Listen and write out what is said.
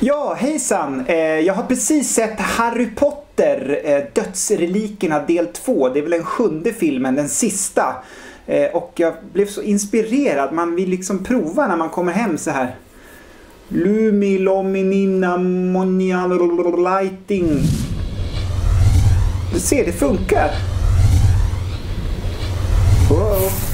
Ja, hejsan! Eh, jag har precis sett Harry Potter, eh, Dödsrelikerna del 2. Det är väl den sjunde filmen, den sista. Eh, och jag blev så inspirerad. Man vill liksom prova när man kommer hem så här. Lumi lominina lighting. Du ser, det funkar. Wow.